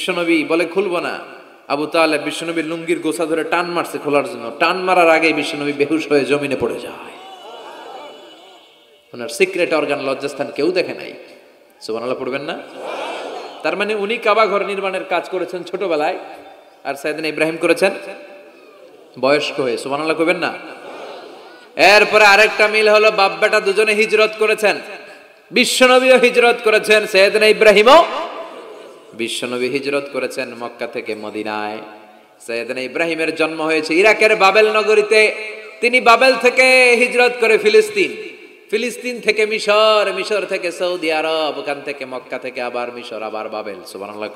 বিশ্বনবী বলে খুলবো না। আবু তাহলে বিশ্বনবীর লুঙ্গির গোছা ধরে টান মারছে খোলার জন্য। টান মারার আগে বিশ্বনবী বেহুশ হয়ে জমিনে পড়ে যায়। ওনার সিক্রেট অর্গান লজ্জাস্থান কেউ দেখে নাই। সুবহানাল্লাহ, পড়বেন না? তার মানে উনি কাবা ঘর নির্মাণের কাজ করেছেন ছোটবেলায়, আর সাইদিন ইব্রাহিম করেছেন বয়স্ক হয়ে। সুবহানাল্লাহ করবেন না? এরপরে আরেকটা মিল হলো বাপ বেটা দুজনে হিজরত করেছেন। বিশ্বনবীও হিজরত করেছেন সৈয়দনা ইব্রাহিমও বিশ্বনবী হিজরত করেছেন মক্কা থেকে মদিনায়। সৈয়দনা ইব্রাহিমের জন্ম হয়েছে ইরাকের বাবেল নগরীতে। তিনি বাবেল থেকে হিজরত করে ফিলিস্তিন। ফিলিস্তিন থেকে মিশর মিশর থেকে সৌদি আরব, ওখান থেকে মক্কা থেকে আবার মিশর, আবার বাবেল। সুবহানাল্লাহ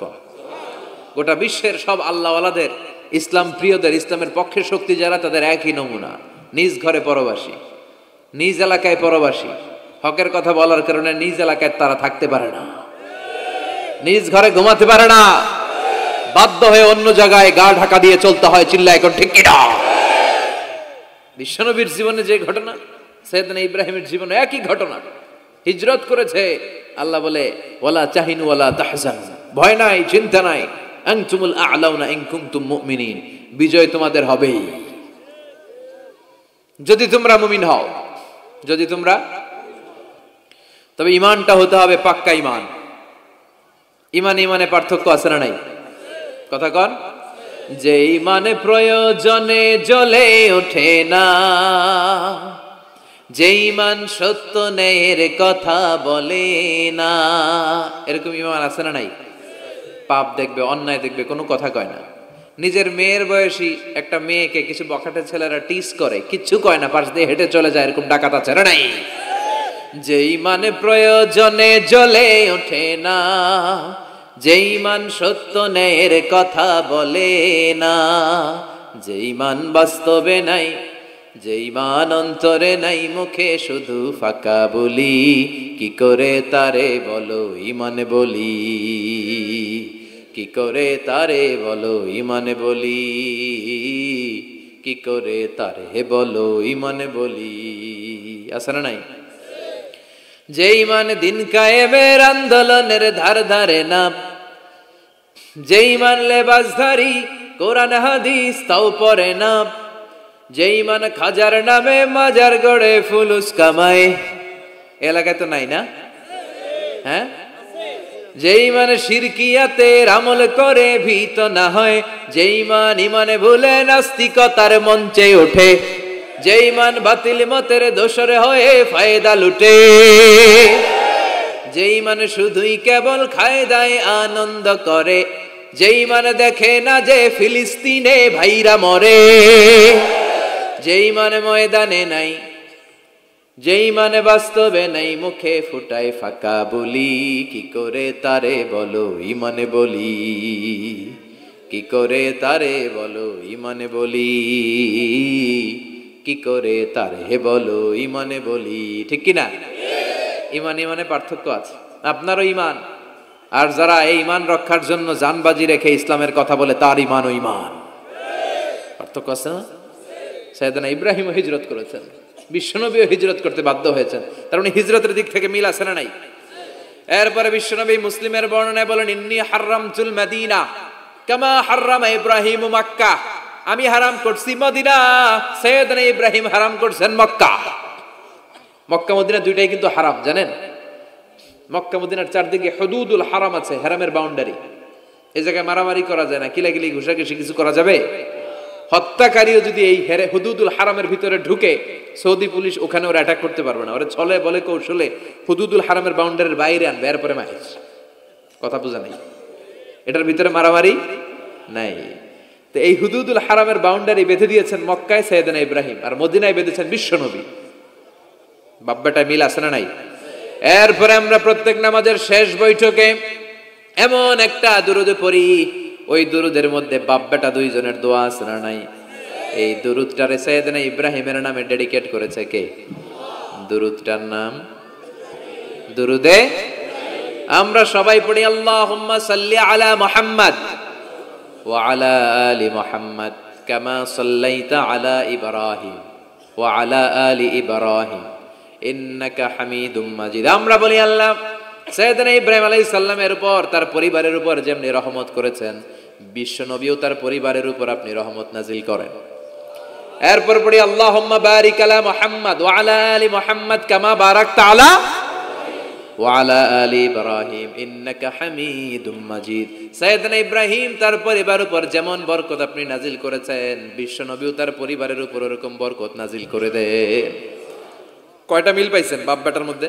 গোটা বিশ্বের সব আল্লাহওয়ালাদের, ইসলাম প্রিয়দের, ইসলামের পক্ষে শক্তি যারা, তাদের একই নমুনা। নিজ ঘরে পরবাসী, নিজ এলাকায় পরবাসী। হকের কথা বলার কারণে নিজ এলাকায় তারা থাকতে পারে না। নিজ ঘরে ঘুমাতে পারে না। বাধ্য হয়ে অন্য জায়গায় গা ঢাকা দিয়ে চলতে হয় চিল্লা এখন ঠিক বিশ্বনবীর জীবনে যে ঘটনা, সৈয়দনা ইব্রাহিমের জীবনে একই ঘটনা। হিজরত করেছে, আল্লাহ বলে, ওয়ালা চাহিনু ওয়ালা তাহজান। ভয় নাই, চিন্তা নাই। আনতুমুল আ'লাউনা ইন কুনতুম মুমিনিন। বিজয় তোমাদের হবেই। যদি তোমরা মুমিন হও, যদি তোমরা, তবে ইমানটা হতে হবে পাক্কা ইমান ইমান ইমানে পার্থক্য আছে না নাই? কথা কন। যে ইমানে প্রয়োজনে জ্বলে ওঠে না যে ইমান সত্য ন্যায়ের কথা বলে না। এরকম ইমান আছে না নাই? পাপ দেখবে, অন্যায় দেখবে, কোনো কথা কয় না। নিজের মেয়ের বয়সী একটা মেয়েকে কিছু বখাটে ছেলেরা টিস করে, কিচ্ছু কয় না, পাশ দিয়ে হেঁটে চলে যায়, এরকম ডাকাত আছে না নাই? যেই মানে প্রয়োজনে জ্বলে ওঠে না যেই মান সত্য ন্যায়ের কথা বলে না, যেই মান বাস্তবে নাই, যেই মান অন্তরে নাই, মুখে শুধু ফাঁকা বলি, কি করে তারে বলো ইমান বলি? কি করে তারে বলো ইমান বলি? কি করে তারে বলো ইমান বলি? না নাই? যেই মান দিন কায়েমের আন্দোলনের ধার ধারে না। যেই মান লেবাসধারী কোরআন, হাদিস তাও পরে না। যেই মান খাজার নামে মাজার গড়ে ফুলুস কামায়। এলাকায় তো নাই না? হ্যাঁ? যেই মানে শিরকিয়াতে আমল করে ভীত না হয় যেই মান ইমানে ভুলে নাস্তিকতার মঞ্চে ওঠে। যেই মান বাতিল মতের দোষর হয়ে ফায়দা লুটে। যেই মান শুধুই কেবল খায় দায় আনন্দ করে, যেই মানে দেখে না যে ফিলিস্তিনে ভাইরা মরে। যেই মানে ময়দানে নাই, যেই মানে বাস্তবে নাই, মুখে ফুটায় ফাঁকা বলি। কি করে তারে বলো ইমানে বলি? কি করে তারে বলো ইমানে বলি? কি করে তারে বলো, ইমানে বলি, ঠিক কি না ইমান, ইমানে পার্থক্য আছে। আপনারও ইমান। আর যারা এই ইমান রক্ষার জন্য জানবাজি রেখে ইসলামের কথা বলে, তার ইমান ও ইমান। পার্থক্য আছে? না সাইদানা ইব্রাহিম হিজরত করেছেন। বিশ্বনবীও হিজরত করতে বাধ্য হয়েছেন। তার মানে হিজরতের দিক থেকে মিল আছে না নাই? এরপরে বিশ্বনবী মুসলিমের বর্ণনায় বলেন, ইন্নি হারাম চুল মাদিনা, কামা হারাম ইব্রাহিম মাক্কা। আমি হারাম করছি মদিনা। সৈয়দনা ইব্রাহিম হারাম করছেন মক্কা। মক্কা, মদিনা দুইটাই কিন্তু হারাম, জানেন? মক্কা, মদিনার চারদিকে হদুদুল হারাম আছে, হারামের বাউন্ডারি এই জায়গায় মারামারি করা যায় না, কিলাকিলি, ঘুষাঘুষি কিছু করা যাবে? হত্যাকারীও যদি এই হেরে হুদুদুল হারামের ভিতরে ঢুকে, সৌদি পুলিশ ওখানে ওরা অ্যাটাক করতে পারবে না। ওরা ছলে বলে কৌশলে হুদুদুল হারামের বাউন্ডারির বাইরে আনবে, এরপরে মাহির কথা বোঝা নেই? এটার ভিতরে মারামারি নাই। তো এই হুদুদুল হারামের বাউন্ডারি বেঁধে দিয়েছেন মক্কায় সৈয়দনা ইব্রাহিম আর মদিনায় বেঁধেছেন বিশ্বনবী বাব্বাটা মিল আছে না নাই? এরপরে আমরা প্রত্যেক নামাজের শেষ বৈঠকে এমন একটা দুরুদে পড়ি, ওই দুরুদের মধ্যে বাপ বেটা দুইজনের দোয়া আছে না নাই? এই দুরুদটারে সৈয়দনা ইব্রাহিমের নামে ডেডিকেট করেছে কে? দুরুদটার নাম? দুরুদে? আমরা সবাই পড়ি, আল্লাহুম্মা সাল্লি আলা মুহাম্মদ। আলি মুহাম্মদ কামা সাল্লাইতা আলা ইব্রাহিম ওয়া আলা আলি ইব্রাহিম ইন্নাকা হামিদুম মাজিদ। আমরা বলি, আল্লাহ সৈয়দনা ইব্রাহিম আলাইহিস সালামের উপর, তার পরিবারের উপর যেমনি রহমত করেছেন, বিশ্ব নবীও তার পরিবারের উপর আপনি রহমত নাজিল করেন। এরপর পড়ি, আল্লাহুম্মা বারিক আলা মুহাম্মদ ওয়া আলা আলি কামা বারাকতা আলা ওয়ালা আলী ইব্রাহিম, ইন্নাকা হামিদুম মাজিদ। সাইয়েদনা ইব্রাহিম তার পরিবার উপর যেমন বরকত আপনি নাজিল করেছেন, বিশ্ব নবীও তার পরিবারের উপর ওরকম বরকত নাজিল করে দেন। কয়টা মিল পাইছেন বাপ বেটার মধ্যে?